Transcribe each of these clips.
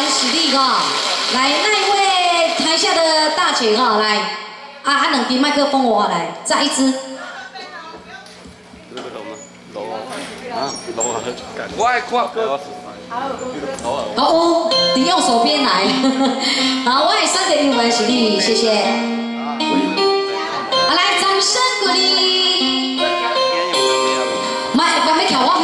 完是你哈，来那一位台下的大姐哈，来，啊啊两支麦克风我来，再一支。啊，我爱看歌。好，你用手边来。好，我爱三点六万是你，谢谢。好，来，掌声鼓励。麦，慢要跳我。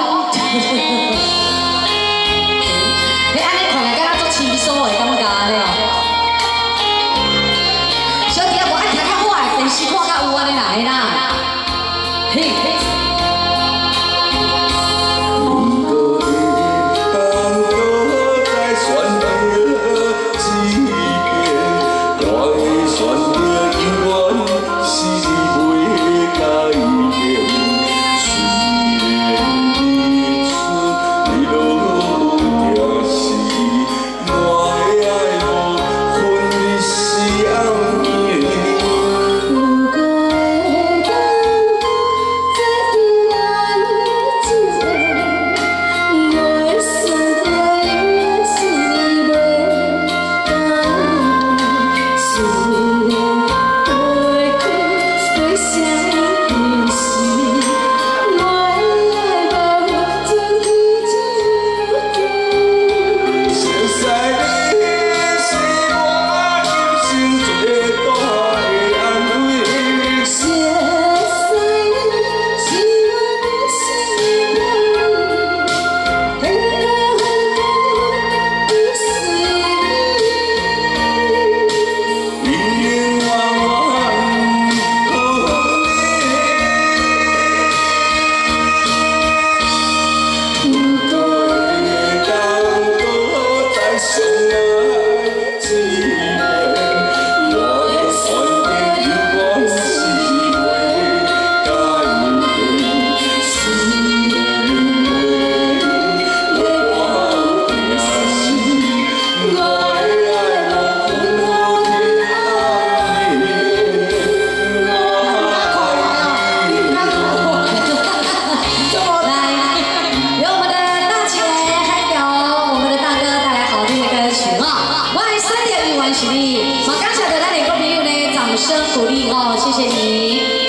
起立好刚才的那两个朋友呢掌声鼓励哦谢谢你。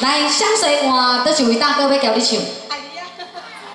来，香水换，都一位大哥要交你唱。